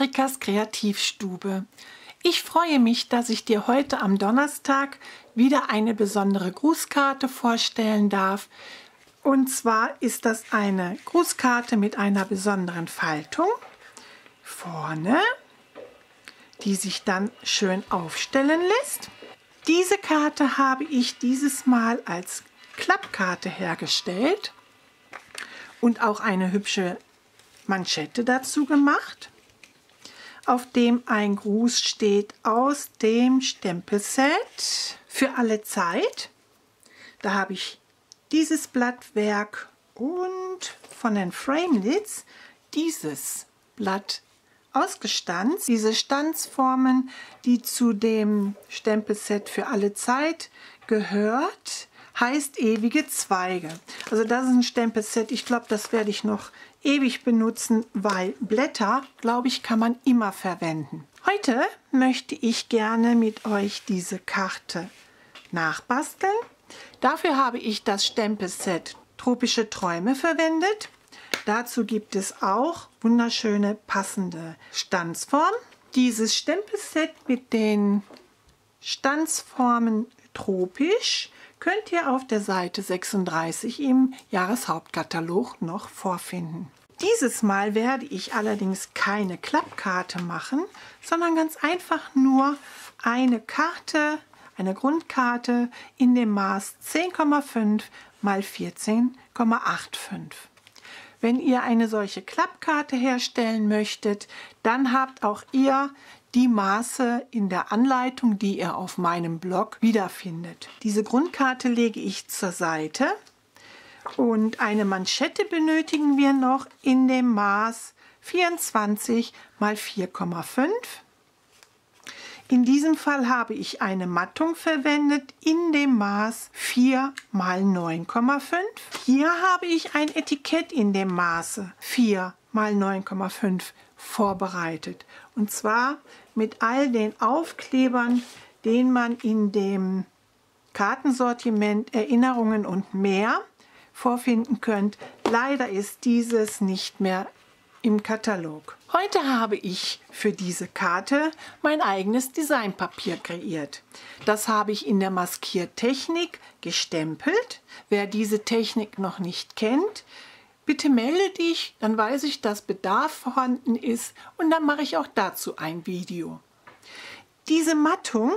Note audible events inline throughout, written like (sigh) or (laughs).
Marikas Kreativstube. Ich freue mich, dass ich dir heute am Donnerstag wieder eine besondere Grußkarte vorstellen darf. Und zwar ist das eine Grußkarte mit einer besonderen Faltung vorne, die sich dann schön aufstellen lässt. Diese Karte habe ich dieses Mal als Klappkarte hergestellt und auch eine hübsche Manschette dazu gemacht auf dem ein Gruß steht aus dem Stempelset für alle Zeit. Da habe ich dieses Blattwerk und von den Framelits dieses Blatt ausgestanzt. Diese Stanzformen, die zu dem Stempelset für alle Zeit gehört, heißt ewige Zweige. Also das ist ein Stempelset. Ich glaube, das werde ich noch ewig benutzen, weil Blätter, glaube ich, kann man immer verwenden. Heute möchte ich gerne mit euch diese Karte nachbasteln. Dafür habe ich das Stempelset Tropische Träume verwendet. Dazu gibt es auch wunderschöne passende Stanzformen. Dieses Stempelset mit den Stanzformen tropisch könnt ihr auf der Seite 36 im Jahreshauptkatalog noch vorfinden. Dieses Mal werde ich allerdings keine Klappkarte machen, sondern ganz einfach nur eine Karte, eine Grundkarte in dem Maß 10,5 mal 14,85. Wenn ihr eine solche Klappkarte herstellen möchtet, dann habt auch ihr die Maße in der Anleitung, die ihr auf meinem Blog wiederfindet. Diese Grundkarte lege ich zur Seite und eine Manschette benötigen wir noch in dem Maß 24 mal 4,5. In diesem Fall habe ich eine Mattung verwendet in dem Maß 4 mal 9,5. Hier habe ich ein Etikett in dem Maße 4 mal 9,5 vorbereitet. Und zwar mit all den Aufklebern, den man in dem Kartensortiment Erinnerungen und mehr vorfinden könnt. Leider ist dieses nicht mehr im Katalog. Heute habe ich für diese Karte mein eigenes Designpapier kreiert. Das habe ich in der Maskiertechnik gestempelt. Wer diese Technik noch nicht kennt, bitte melde dich, dann weiß ich, dass Bedarf vorhanden ist und dann mache ich auch dazu ein Video. Diese Mattung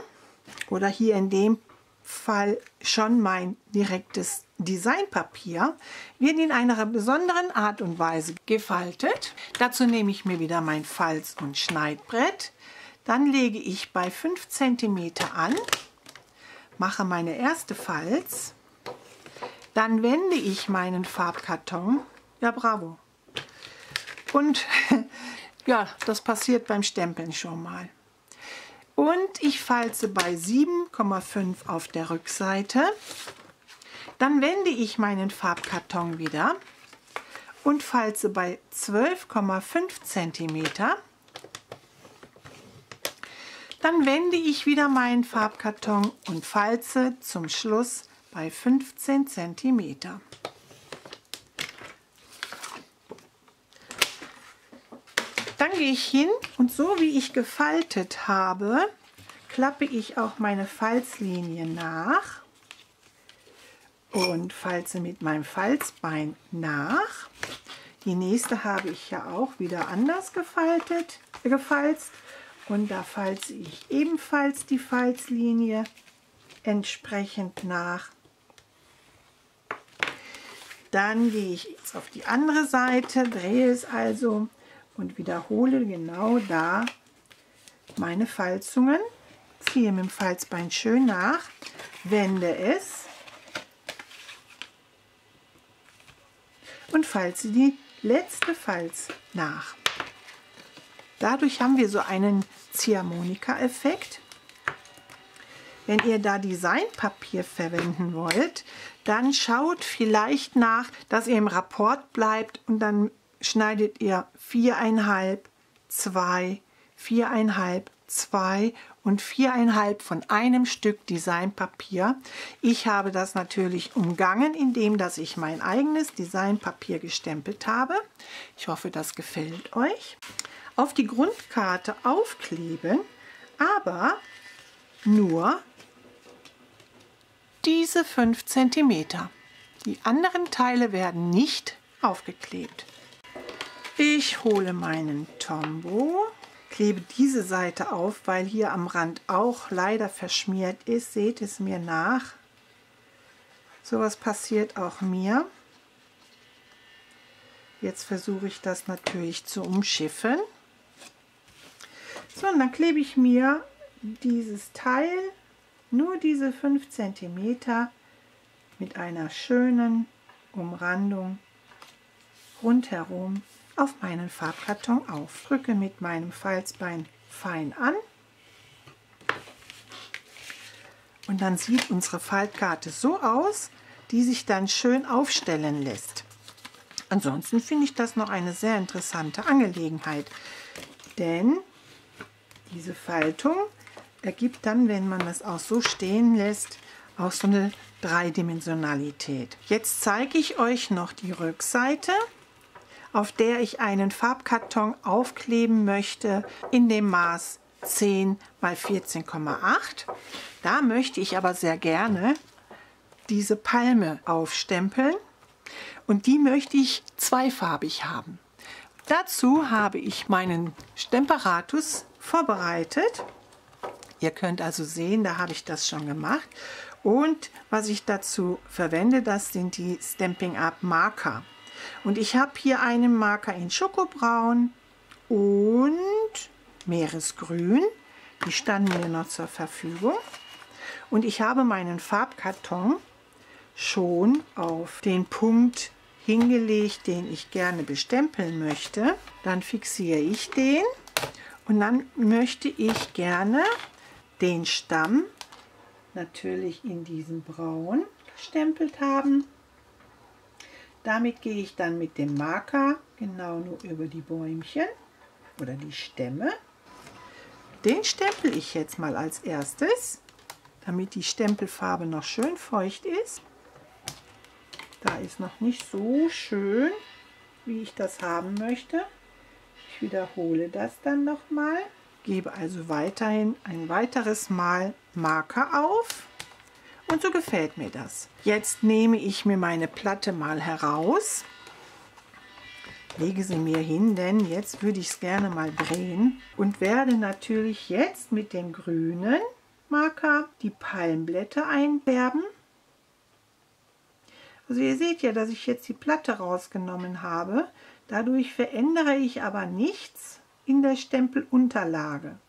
oder hier in dem Fall schon mein direktes Designpapier wird in einer besonderen Art und Weise gefaltet. Dazu nehme ich mir wieder mein Falz- und Schneidbrett. Dann lege ich bei 5 cm an, mache meine erste Falz. Dann wende ich meinen Farbkarton ja, bravo. Und (laughs) ja, das passiert beim Stempeln schon mal. Und ich falze bei 7,5 auf der Rückseite. Dann wende ich meinen Farbkarton wieder und falze bei 12,5 cm. Dann wende ich wieder meinen Farbkarton und falze zum Schluss bei 15 cm. Dann gehe ich hin und so wie ich gefaltet habe, klappe ich auch meine Falzlinie nach und falze mit meinem Falzbein nach. Die nächste habe ich ja auch wieder anders gefaltet, gefalzt und da falze ich ebenfalls die Falzlinie entsprechend nach. Dann gehe ich jetzt auf die andere Seite, drehe es also und wiederhole genau da meine Falzungen. Ziehe mit dem Falzbein schön nach, wende es und falze die letzte Falz nach. Dadurch haben wir so einen Ziehharmonika-Effekt. Wenn ihr da Designpapier verwenden wollt, dann schaut vielleicht nach, dass ihr im Rapport bleibt und dann schneidet ihr viereinhalb, zwei, viereinhalb, zwei und viereinhalb von einem Stück Designpapier. Ich habe das natürlich umgangen, indem dass ich mein eigenes Designpapier gestempelt habe. Ich hoffe, das gefällt euch. auf die Grundkarte aufkleben, aber nur diese 5 cm. Die anderen Teile werden nicht aufgeklebt. Ich hole meinen Tombow, klebe diese Seite auf, weil hier am Rand auch leider verschmiert ist. Seht es mir nach. Sowas passiert auch mir. Jetzt versuche ich das natürlich zu umschiffen. So, und dann klebe ich mir dieses Teil, nur diese 5 cm, mit einer schönen Umrandung rundherum auf meinen Farbkarton auf. Drücke mit meinem Falzbein fein an und dann sieht unsere Faltkarte so aus, die sich dann schön aufstellen lässt. Ansonsten finde ich das noch eine sehr interessante Angelegenheit, denn diese Faltung ergibt dann, wenn man das auch so stehen lässt, auch so eine Dreidimensionalität. Jetzt zeige ich euch noch die Rückseite, auf der ich einen Farbkarton aufkleben möchte in dem Maß 10 x 14,8. Da möchte ich aber sehr gerne diese Palme aufstempeln und die möchte ich zweifarbig haben. Dazu habe ich meinen Stemperatus vorbereitet. Ihr könnt also sehen, da habe ich das schon gemacht. Und was ich dazu verwende, das sind die Stamping Up Marker. Und ich habe hier einen Marker in Schokobraun und Meeresgrün. Die standen mir noch zur Verfügung. Und ich habe meinen Farbkarton schon auf den Punkt hingelegt, den ich gerne bestempeln möchte. Dann fixiere ich den und dann möchte ich gerne den Stamm natürlich in diesem Braun gestempelt haben. Damit gehe ich dann mit dem Marker genau nur über die Bäumchen oder die Stämme. Den stempel ich jetzt mal als erstes, damit die Stempelfarbe noch schön feucht ist. Da ist noch nicht so schön, wie ich das haben möchte. Ich wiederhole das dann nochmal. Gebe also weiterhin ein weiteres Mal Marker auf. Und so gefällt mir das. Jetzt nehme ich mir meine Platte mal heraus. Lege sie mir hin, denn jetzt würde ich es gerne mal drehen. Und werde natürlich jetzt mit dem grünen Marker die Palmblätter einfärben. Also ihr seht ja, dass ich jetzt die Platte rausgenommen habe. Dadurch verändere ich aber nichts in der Stempelunterlage.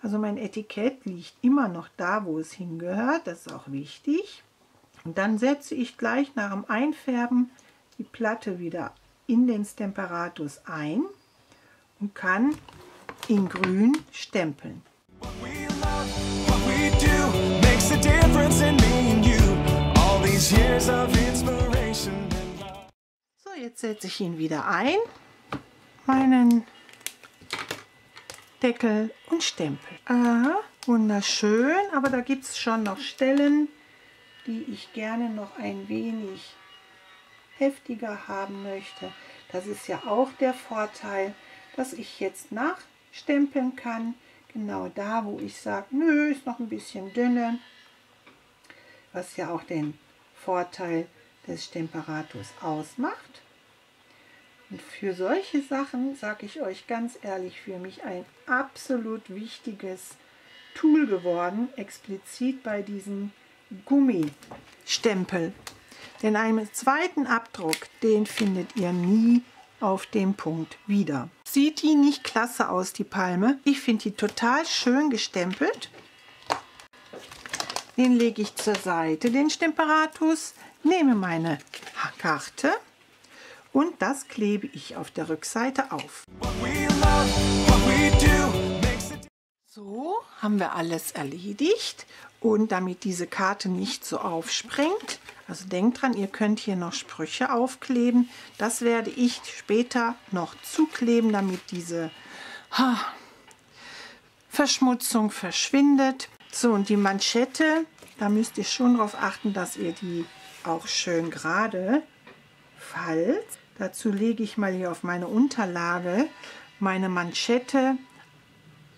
Also mein Etikett liegt immer noch da, wo es hingehört. Das ist auch wichtig. Und dann setze ich gleich nach dem Einfärben die Platte wieder in den Stemperatus ein und kann in grün stempeln. So, jetzt setze ich ihn wieder ein, meinen Deckel und Stempel. Aha, wunderschön, aber da gibt es schon noch Stellen, die ich gerne noch ein wenig heftiger haben möchte. Das ist ja auch der Vorteil, dass ich jetzt nachstempeln kann. Genau da, wo ich sage, nö, ist noch ein bisschen dünne. Was ja auch den Vorteil des Stemperators ausmacht. Und für solche Sachen, sage ich euch ganz ehrlich, für mich ein absolut wichtiges Tool geworden, explizit bei diesem Gummistempel. Denn einen zweiten Abdruck, den findet ihr nie auf dem Punkt wieder. Sieht die nicht klasse aus, die Palme? Ich finde die total schön gestempelt. Den lege ich zur Seite, den Stemperatus, nehme meine Karte und das klebe ich auf der Rückseite auf. So haben wir alles erledigt und damit diese Karte nicht so aufspringt, also denkt dran, ihr könnt hier noch Sprüche aufkleben. Das werde ich später noch zukleben, damit diese ha, Verschmutzung verschwindet. So, und die Manschette, da müsst ihr schon darauf achten, dass ihr die auch schön gerade falzt. Dazu lege ich mal hier auf meine Unterlage meine Manschette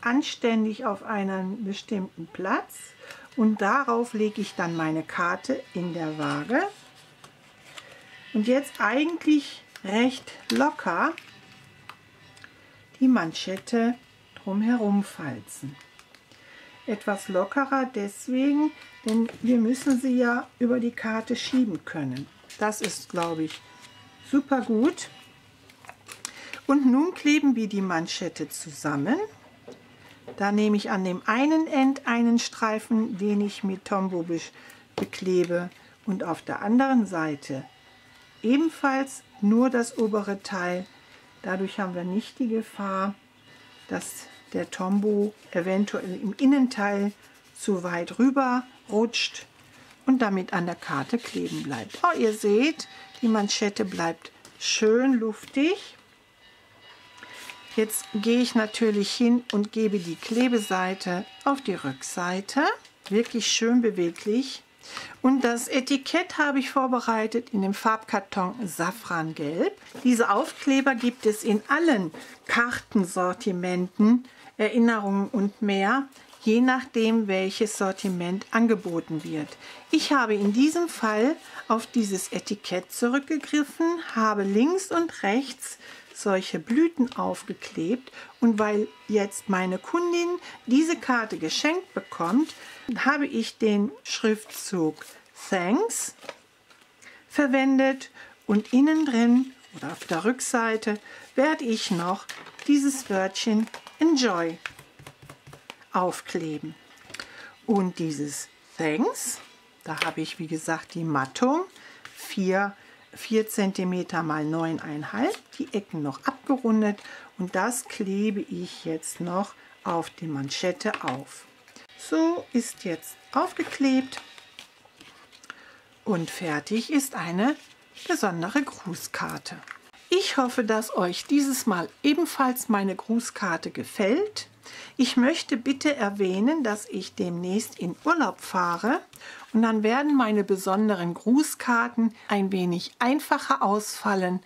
anständig auf einen bestimmten Platz und darauf lege ich dann meine Karte in der Waage. Und jetzt eigentlich recht locker die Manschette drumherum falzen. Etwas lockerer deswegen, denn wir müssen sie ja über die Karte schieben können. Das ist, glaube ich, super gut. Und nun kleben wir die Manschette zusammen. Da nehme ich an dem einen End einen Streifen, den ich mit Tombow beklebe und auf der anderen Seite ebenfalls nur das obere Teil. Dadurch haben wir nicht die Gefahr, dass der Tombow eventuell im Innenteil zu weit rüber rutscht und damit an der Karte kleben bleibt. Oh, ihr seht, die Manschette bleibt schön luftig. Jetzt gehe ich natürlich hin und gebe die Klebeseite auf die Rückseite. Wirklich schön beweglich. Und das Etikett habe ich vorbereitet in dem Farbkarton Safrangelb. Diese Aufkleber gibt es in allen Kartensortimenten, Erinnerungen und mehr, je nachdem welches Sortiment angeboten wird. Ich habe in diesem Fall auf dieses Etikett zurückgegriffen, habe links und rechts solche Blüten aufgeklebt und weil jetzt meine Kundin diese Karte geschenkt bekommt, habe ich den Schriftzug Thanks verwendet und innen drin oder auf der Rückseite werde ich noch dieses Wörtchen Enjoy aufkleben. Und dieses Thanks, da habe ich wie gesagt die Mattung 4 4 cm mal 9,5, die Ecken noch abgerundet und das klebe ich jetzt noch auf die Manschette auf. So ist jetzt aufgeklebt und fertig ist eine besondere Grußkarte. Ich hoffe, dass euch dieses Mal ebenfalls meine Grußkarte gefällt. Ich möchte bitte erwähnen, dass ich demnächst in Urlaub fahre und dann werden meine besonderen Grußkarten ein wenig einfacher ausfallen,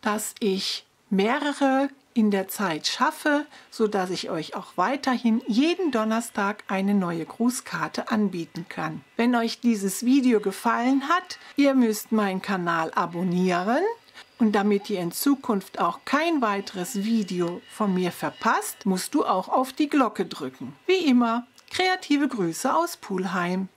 dass ich mehrere in der Zeit schaffe, so dass ich euch auch weiterhin jeden Donnerstag eine neue Grußkarte anbieten kann. Wenn euch dieses Video gefallen hat, ihr müsst meinen Kanal abonnieren und damit ihr in Zukunft auch kein weiteres Video von mir verpasst, musst du auch auf die Glocke drücken. Wie immer, kreative Grüße aus Pulheim.